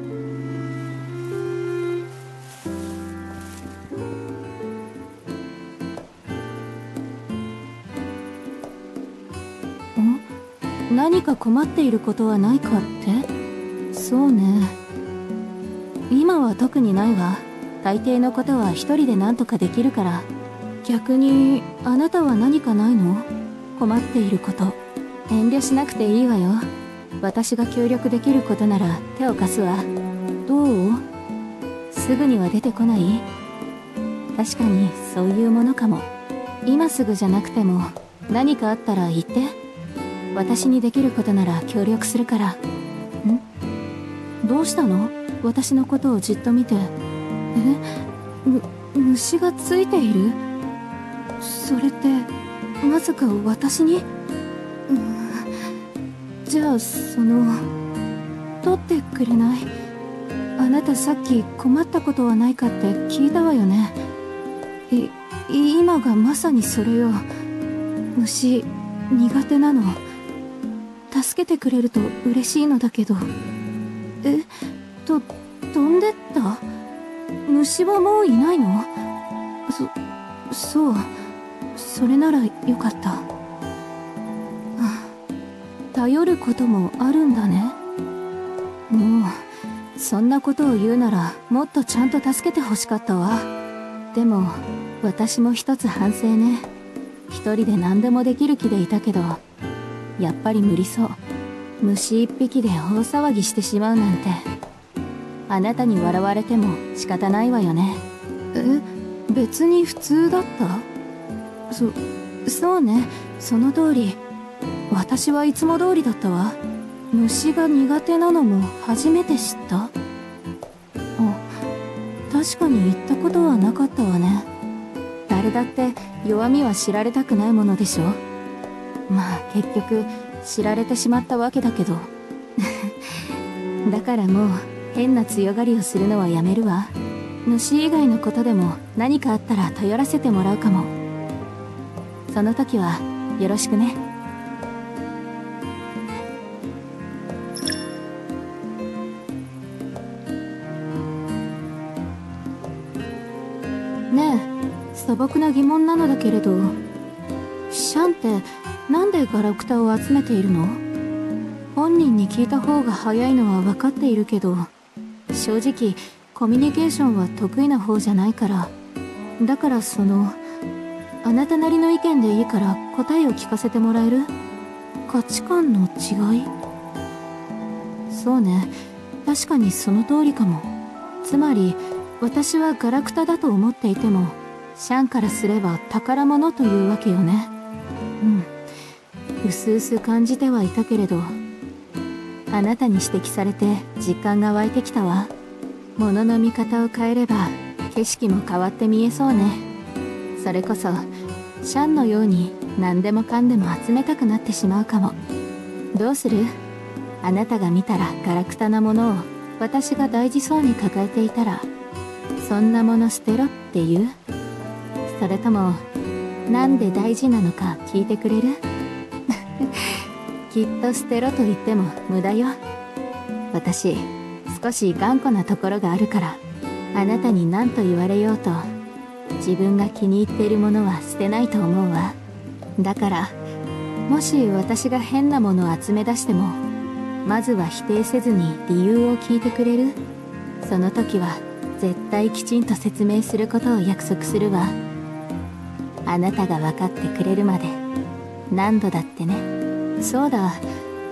ん？何か困っていることはないかって？そうね。今は特にないわ。大抵のことは一人で何とかできるから。逆にあなたは何かないの？困っていること。遠慮しなくていいわよ。私が協力できることなら手を貸すわ。どう？すぐには出てこない？確かにそういうものかも。今すぐじゃなくても何かあったら言って。私にできることなら協力するから。ん？どうしたの？私のことをじっと見て。え？む虫がついている？それってまさか私に、うん、じゃあその取ってくれない？あなたさっき困ったことはないかって聞いたわよね。い今がまさにそれよ。虫苦手なの。助けてくれると嬉しいのだけど。え？と飛んでった？虫はもういないの？そそう。それならよかった。頼ることもあるんだね。もうそんなことを言うならもっとちゃんと助けてほしかったわ。でも私も一つ反省ね。一人で何でもできる気でいたけどやっぱり無理そう。虫一匹で大騒ぎしてしまうなんて。あなたに笑われても仕方ないわよね。え？別に普通だった？そそうね。その通り。私はいつも通りだったわ。虫が苦手なのも初めて知った。あ確かに言ったことはなかったわね。誰だって弱みは知られたくないものでしょまあ結局知られてしまったわけだけど。だからもう変な強がりをするのはやめるわ。虫以外のことでも何かあったら頼らせてもらうかも。その時はよろしくねね。素朴な疑問なのだけれどシャンってなんでガラクタを集めているの？本人に聞いた方が早いのは分かっているけど正直コミュニケーションは得意な方じゃないから。だからそのあなたなりの意見でいいから答えを聞かせてもらえる？価値観の違い？そうね。確かにその通りかも。つまり私はガラクタだと思っていてもシャンからすれば宝物というわけよね。うん。うすうす感じてはいたけれどあなたに指摘されて実感が湧いてきたわ。物の見方を変えれば景色も変わって見えそうね。それこそシャンのように何でもかんでも集めたくなってしまうかも。どうする？あなたが見たらガラクタなものを私が大事そうに抱えていたらそんなもの捨てろって言う？それともなんで大事なのか聞いてくれる？きっと捨てろと言っても無駄よ。私少し頑固なところがあるからあなたに何と言われようと自分が気に入っているものは捨てないと思うわ。だからもし私が変なものを集め出してもまずは否定せずに理由を聞いてくれる？その時は絶対きちんと説明することを約束するわ。あなたが分かってくれるまで。何度だってね。そうだ。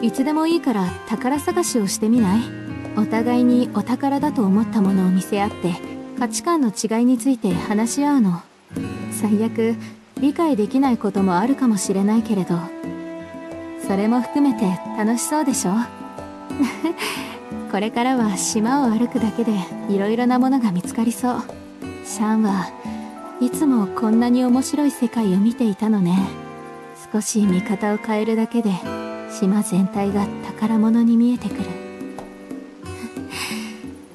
いつでもいいから宝探しをしてみない？お互いにお宝だと思ったものを見せ合って価値観の違いについて話し合うの。最悪理解できないこともあるかもしれないけれど。それも含めて楽しそうでしょ？これからは島を歩くだけで色々なものが見つかりそう。シャンはいつもこんなに面白い世界を見ていたのね。少し見方を変えるだけで島全体が宝物に見えてくる。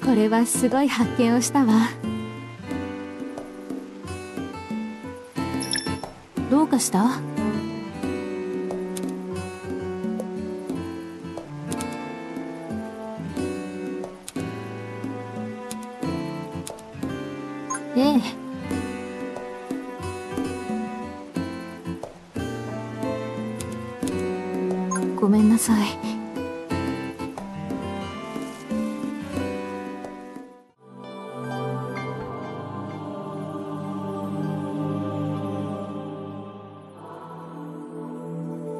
これはすごい発見をしたわ。どうかした？ええ。ごめんなさい。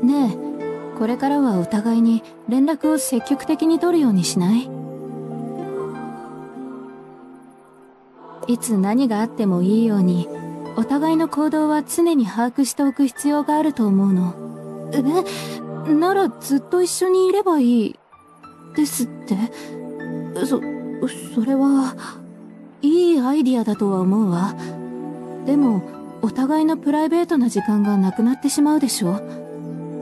ねえこれからはお互いに連絡を積極的に取るようにしない？いつ何があってもいいようにお互いの行動は常に把握しておく必要があると思うの。え？ならずっと一緒にいればいいですって。そそれはいいアイディアだとは思うわ。でもお互いのプライベートな時間がなくなってしまうでしょ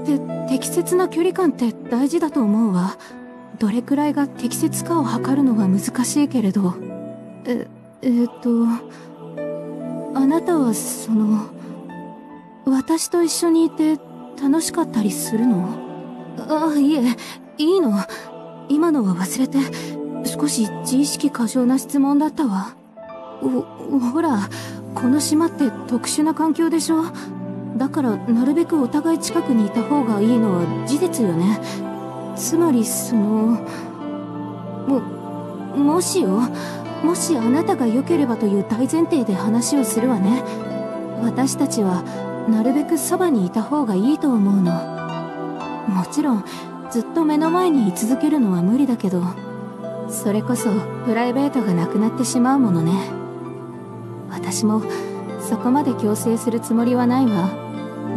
て適切な距離感って大事だと思うわ。どれくらいが適切かを測るのは難しいけれど。ええー、っとあなたはその私と一緒にいて楽しかったりするの？ああいえいいの。今のは忘れて少し自意識過剰な質問だったわ。ほほらこの島って特殊な環境でしょ？だからなるべくお互い近くにいた方がいいのは事実よね。つまりそのももしよもしあなたが良ければという大前提で話をするわね。私たちはなるべくそばにいた方がいいと思うの。もちろんずっと目の前に居続けるのは無理だけどそれこそプライベートがなくなってしまうものね。私もそこまで強制するつもりはないわ。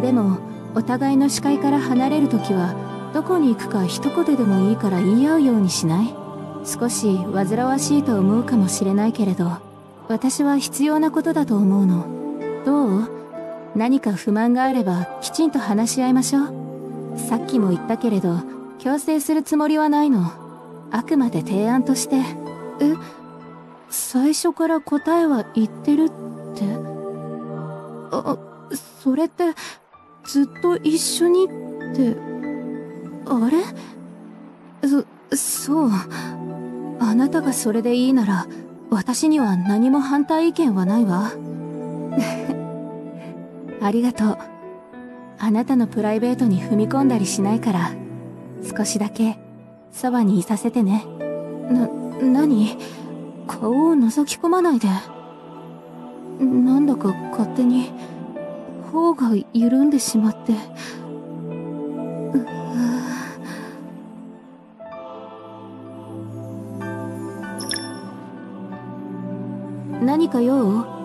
でもお互いの視界から離れる時はどこに行くか一言でもいいから言い合うようにしない。少し煩わしいと思うかもしれないけれど私は必要なことだと思うの。どう？何か不満があればきちんと話し合いましょう。さっきも言ったけれど強制するつもりはないの。あくまで提案として。え？最初から答えは言ってるって？あそれってずっと一緒にって、あれ？そ、そう。あなたがそれでいいなら、私には何も反対意見はないわ。ありがとう。あなたのプライベートに踏み込んだりしないから、少しだけ、そばにいさせてね。な、何？顔を覗き込まないで。なんだか勝手に、方が緩んでしまって。何か用？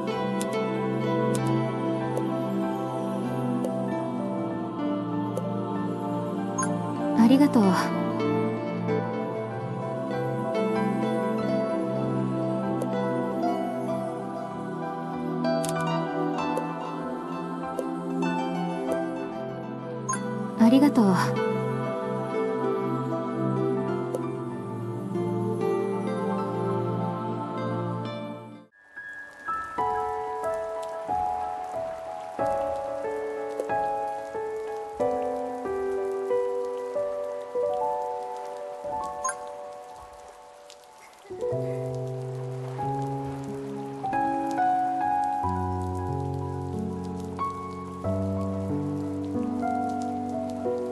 ありがとう。ありがとう。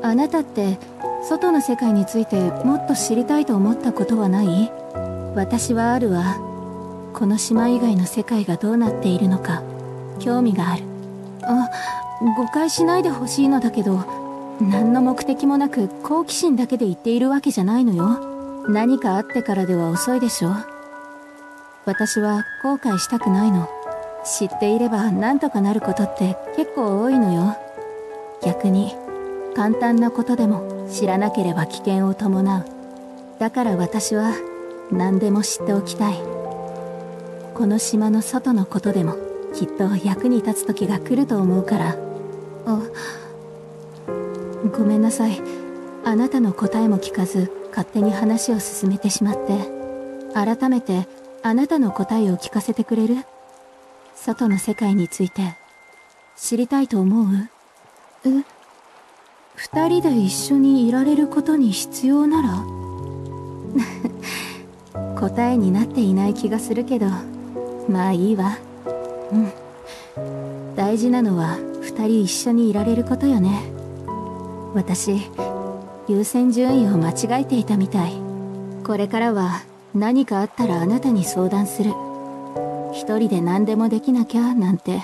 あなたって外の世界についてもっと知りたいと思ったことはない？私はあるわ。この島以外の世界がどうなっているのか。興味がある。あ誤解しないでほしいのだけど何の目的もなく好奇心だけで言っているわけじゃないのよ。何かあってからでは遅いでしょ私は後悔したくないの。知っていれば何とかなることって結構多いのよ。逆に簡単なことでも知らなければ危険を伴う。だから私は何でも知っておきたい。この島の外のことでもきっと役に立つ時が来ると思うから。あごめんなさい。あなたの答えも聞かず勝手に話を進めてしまって。改めてあなたの答えを聞かせてくれる？外の世界について知りたいと思う？え二人で一緒にいられることに必要なら？答えになっていない気がするけどまあいいわ。うん。大事なのは2人一緒にいられることよね。私優先順位を間違えていたみたい。これからは何かあったらあなたに相談する。一人で何でもできなきゃなんて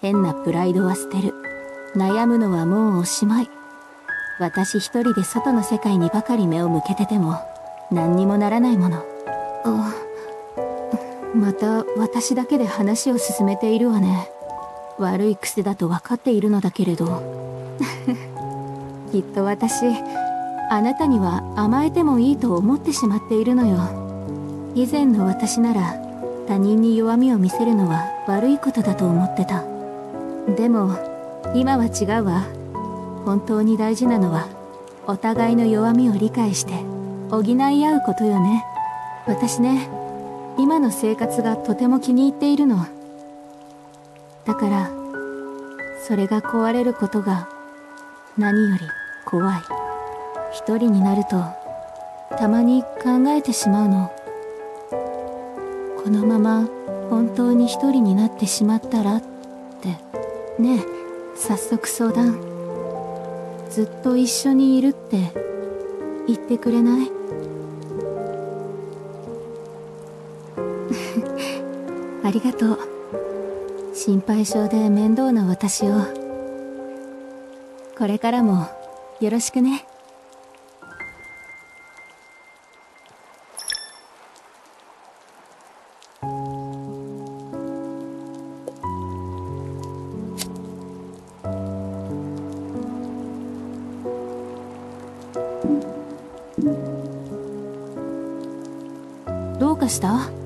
変なプライドは捨てる。悩むのはもうおしまい。私一人で外の世界にばかり目を向けてても何にもならないもの。あまた私だけで話を進めているわね。悪い癖だと分かっているのだけれど。きっと私あなたには甘えてもいいと思ってしまっているのよ。以前の私なら他人に弱みを見せるのは悪いことだと思ってた。でも今は違うわ。本当に大事なのはお互いの弱みを理解して補い合うことよね。私ね今の生活がとても気に入っているの。だからそれが壊れることが何より怖い。一人になるとたまに考えてしまうの。このまま本当に一人になってしまったらってねえ早速相談。ずっと一緒にいるって言ってくれない？ありがとう。心配性で面倒な私を。これからもよろしくね。どうかした？